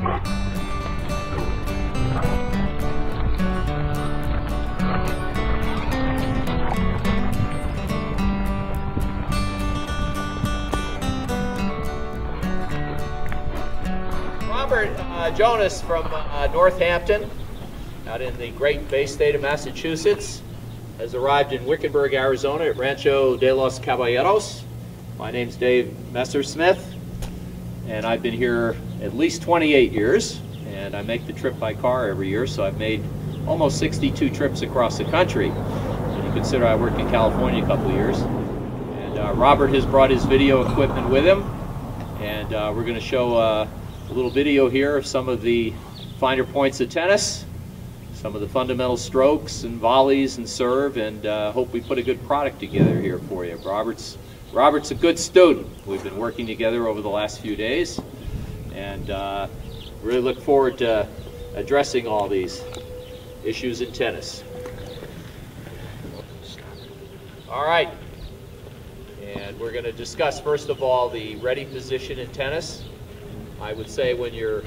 Robert uh, Jonas from uh, Northampton, out in the great Bay State of Massachusetts, has arrived in Wickenburg, Arizona at Rancho de los Caballeros. My name's Dave Messersmith, and I've been here at least 28 years, and I make the trip by car every year, so I've made almost 62 trips across the country. When you consider I worked in California a couple years. And uh, Robert has brought his video equipment with him, and uh, we're going to show uh, a little video here of some of the finer points of tennis, some of the fundamental strokes and volleys and serve, and uh, hope we put a good product together here for you. Robert's Robert's a good student. We've been working together over the last few days, and uh, really look forward to addressing all these issues in tennis. All right, and we're going to discuss first of all the ready position in tennis. I would say when you're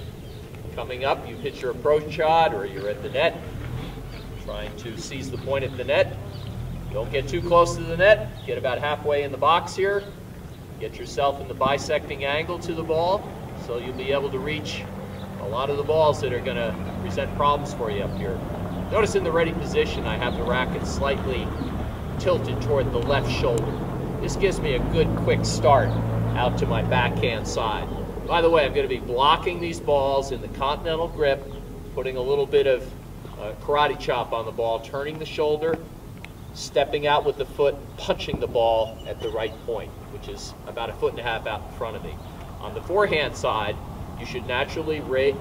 coming up, you hit your approach shot or you're at the net, trying to seize the point at the net. Don't get too close to the net. Get about halfway in the box here. Get yourself in the bisecting angle to the ball so you'll be able to reach a lot of the balls that are going to present problems for you up here. Notice in the ready position I have the racket slightly tilted toward the left shoulder. This gives me a good quick start out to my backhand side. By the way, I'm going to be blocking these balls in the continental grip, putting a little bit of uh, karate chop on the ball, turning the shoulder, stepping out with the foot, punching the ball at the right point, which is about a foot and a half out in front of me. On the forehand side, you should naturally lay,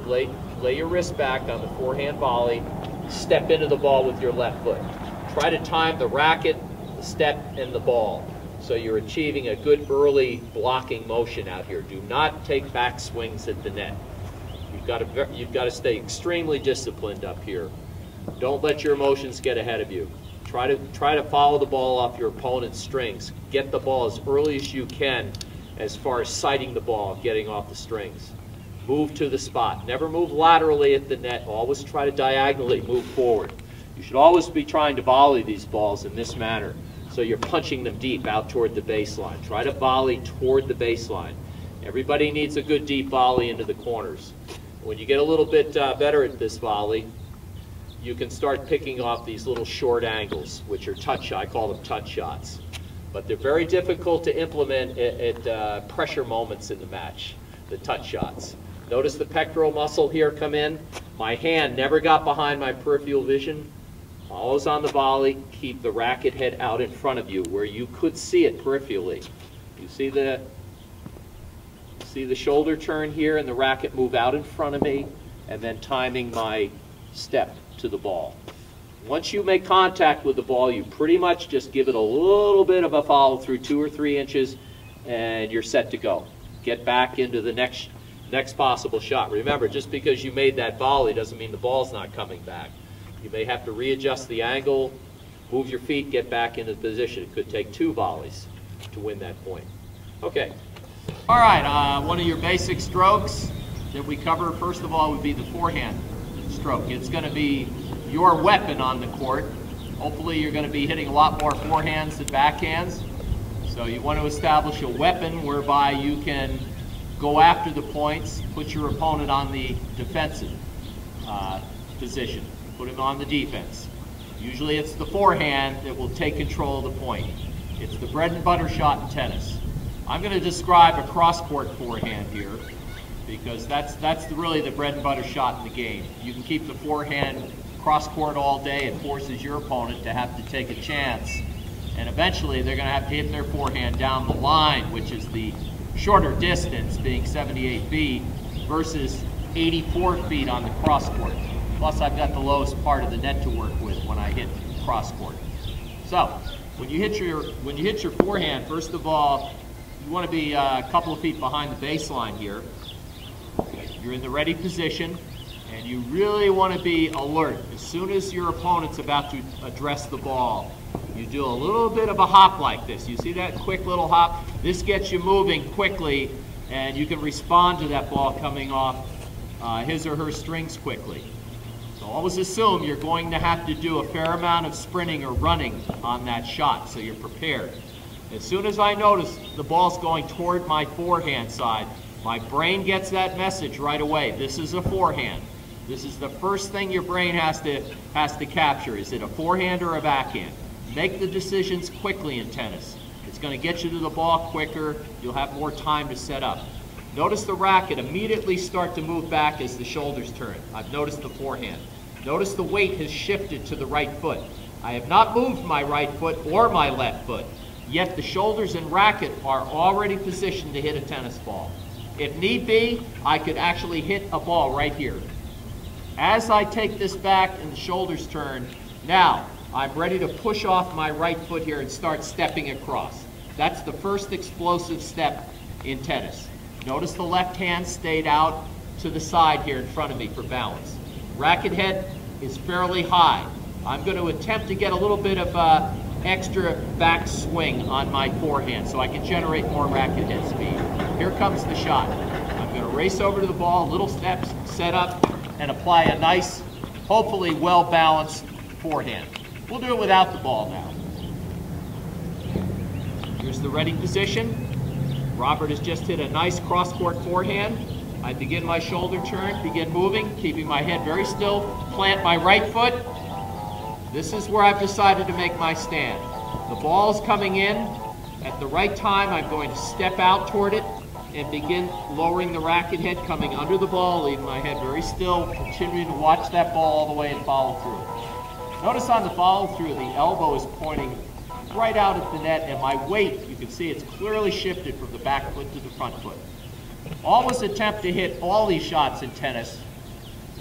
lay, your wrist back on the forehand volley, step into the ball with your left foot. Try to time the racket, the step, and the ball. So you're achieving a good early blocking motion out here. Do not take back swings at the net. You've got to, you've got to stay extremely disciplined up here. Don't let your emotions get ahead of you. Try to, try to follow the ball off your opponent's strings. Get the ball as early as you can as far as sighting the ball, getting off the strings. Move to the spot. Never move laterally at the net. Always try to diagonally move forward. You should always be trying to volley these balls in this manner. So you're punching them deep out toward the baseline. Try to volley toward the baseline. Everybody needs a good deep volley into the corners. When you get a little bit uh, better at this volley, you can start picking off these little short angles, which are touch, I call them touch shots. But they're very difficult to implement at, at uh, pressure moments in the match, the touch shots. Notice the pectoral muscle here come in. My hand never got behind my peripheral vision. Always on the volley, keep the racket head out in front of you where you could see it peripherally. You see the see the shoulder turn here and the racket move out in front of me and then timing my step to the ball. Once you make contact with the ball, you pretty much just give it a little bit of a follow through two or three inches and you're set to go. Get back into the next next possible shot. Remember, just because you made that volley doesn't mean the ball's not coming back. You may have to readjust the angle, move your feet, get back into position. It could take two volleys to win that point. Okay. All right, uh, one of your basic strokes that we cover, first of all, would be the forehand stroke. It's going to be your weapon on the court. Hopefully you're going to be hitting a lot more forehands than backhands. So you want to establish a weapon whereby you can go after the points, put your opponent on the defensive uh, position put him on the defense. Usually it's the forehand that will take control of the point. It's the bread and butter shot in tennis. I'm going to describe a cross-court forehand here because that's, that's really the bread and butter shot in the game. You can keep the forehand cross-court all day. It forces your opponent to have to take a chance. And eventually they're going to have to hit their forehand down the line, which is the shorter distance, being 78 feet, versus 84 feet on the cross-court. Plus, I've got the lowest part of the net to work with when I hit cross court. So, when you hit your when you hit your forehand, first of all, you want to be uh, a couple of feet behind the baseline here. You're in the ready position, and you really want to be alert. As soon as your opponent's about to address the ball, you do a little bit of a hop like this. You see that quick little hop? This gets you moving quickly, and you can respond to that ball coming off uh, his or her strings quickly. So always assume you're going to have to do a fair amount of sprinting or running on that shot, so you're prepared. As soon as I notice the ball's going toward my forehand side, my brain gets that message right away. This is a forehand. This is the first thing your brain has to has to capture. Is it a forehand or a backhand? Make the decisions quickly in tennis. It's going to get you to the ball quicker. You'll have more time to set up. Notice the racket immediately start to move back as the shoulders turn. I've noticed the forehand. Notice the weight has shifted to the right foot. I have not moved my right foot or my left foot, yet the shoulders and racket are already positioned to hit a tennis ball. If need be, I could actually hit a ball right here. As I take this back and the shoulders turn, now I'm ready to push off my right foot here and start stepping across. That's the first explosive step in tennis. Notice the left hand stayed out to the side here in front of me for balance. Racket head is fairly high. I'm going to attempt to get a little bit of uh, extra back swing on my forehand so I can generate more racket head speed. Here comes the shot. I'm going to race over to the ball, little steps, set up, and apply a nice, hopefully well-balanced forehand. We'll do it without the ball now. Here's the ready position. Robert has just hit a nice cross-court forehand. I begin my shoulder turn, begin moving, keeping my head very still, plant my right foot. This is where I've decided to make my stand. The ball's coming in. At the right time, I'm going to step out toward it and begin lowering the racket head, coming under the ball, leaving my head very still, continuing to watch that ball all the way and follow through. Notice on the follow through, the elbow is pointing right out at the net, and my weight, you can see it's clearly shifted from the back foot to the front foot. Always attempt to hit all these shots in tennis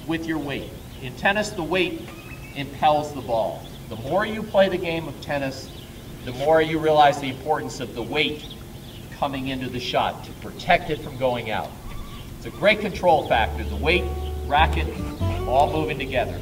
with your weight. In tennis, the weight impels the ball. The more you play the game of tennis, the more you realize the importance of the weight coming into the shot to protect it from going out. It's a great control factor. The weight, racket, all moving together.